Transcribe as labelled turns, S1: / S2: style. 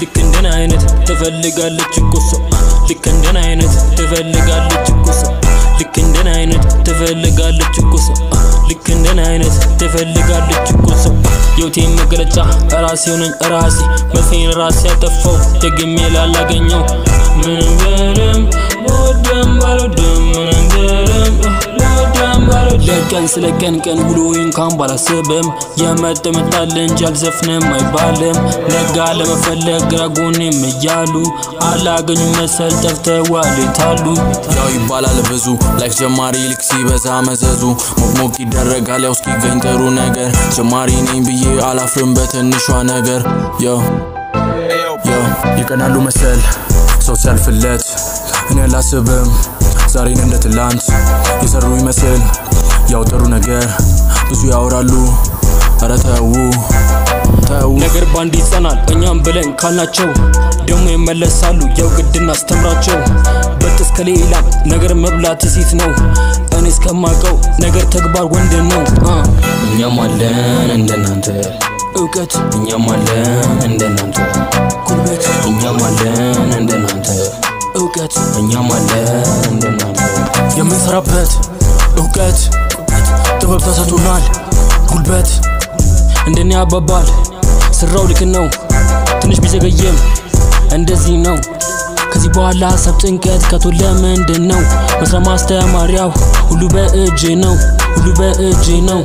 S1: ልክ እንደን አይነት ትፈልጋለች እኮ ሰው ልክ እንደን አይነት ትፈልጋለች እኮ ሰው ልክ እንደን አይነት ትፈልጋለች እኮ ሰው ልክ እንደን አይነት ትፈልጋለች እኮ ሰው የውቴን መገለጫ ራሴው ነኝ ራሴ። መርፌን ራሴ ያጠፋው ደግሜ ላላገኘው። ምንም ብልም ወደም ወደም ለቀን ስለ ቀን ቀን ውሎ እንኳን ባላስብም የመጥ መጣል እንጂ አልዘፍንም አይባልም። ነጋ ለመፈለግ ግራ ጎኔም እያሉ አላገኙ መሰል ጠፍተዋል የታሉ
S2: ያው ይባላል ብዙ like ጀማሪ ልክ ሲበዛ መዘዙ ሞቅሞቅ ይደረጋል። ያው እስኪገኝ ጥሩ ነገር ጀማሪ ነኝ ብዬ አላፍርም በትንሿ ነገር። ያው ይቀናሉ መሰል ሰው ሲያልፍለት እኔ አላስብም። ዛሬን እንደ ትላንት የሰሩ ይመስል ያው ጥሩ ነገር ብዙ ያወራሉ። ኧረ ተው ተው
S1: ነገር ባንድ ይጸናል እኛም ብለን ካልናቸው ደግሞ ይመለሳሉ። ያው ግድ እናስተምራቸው። በጥስ ከሌላ ነገር መብላት ሴት ነው። እኔ እስከማቀው ነገር ተግባር ወንድ ነው። እኛም አለን እንደናንተ። እውቀት እኛም አለን እንደናንተ። ጉልበት እኛም አለን እንደናንተ። እውቀት እኛም አለን እንደናንተ።
S2: የምንሰራበት እውቀት ጥበብ ተሰጥቶናል ጉልበት
S1: እንደኔ አባባል ስራው ልክ ነው ትንሽ ቢዘገየም እንደዚህ ነው። ከዚህ በኋላ ሀሳብ ጭንቀት ከቶ ለምንድን ነው መስራ ማስተማሪያው ሁሉ በእጄ ነው ሁሉ በእጄ ነው